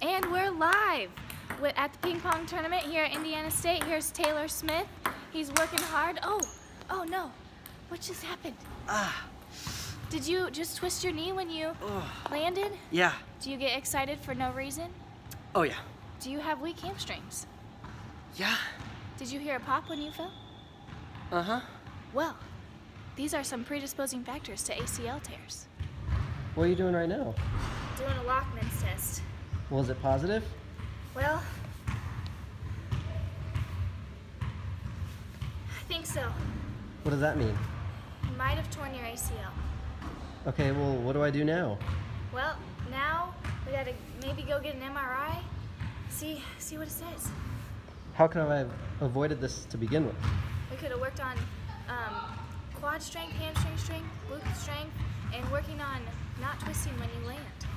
And we're live We're at the ping pong tournament here at Indiana State. Here's Taylor Smith. He's working hard. Oh, oh no. What just happened? Ah. Did you just twist your knee when you Oh. landed? Yeah. Do you get excited for no reason? Oh, yeah. Do you have weak hamstrings? Yeah. Did you hear a pop when you fell? Uh huh. Well, these are some predisposing factors to ACL tears. What are you doing right now? Doing a Lachman's test. Was it positive? Well, I think so. What does that mean? You might have torn your ACL. Okay, well, what do I do now? Well, now we gotta maybe go get an MRI. See, see what it says. How could I have avoided this to begin with? We could have worked on um, quad strength, hamstring strength, glute strength, and working on not twisting when you land.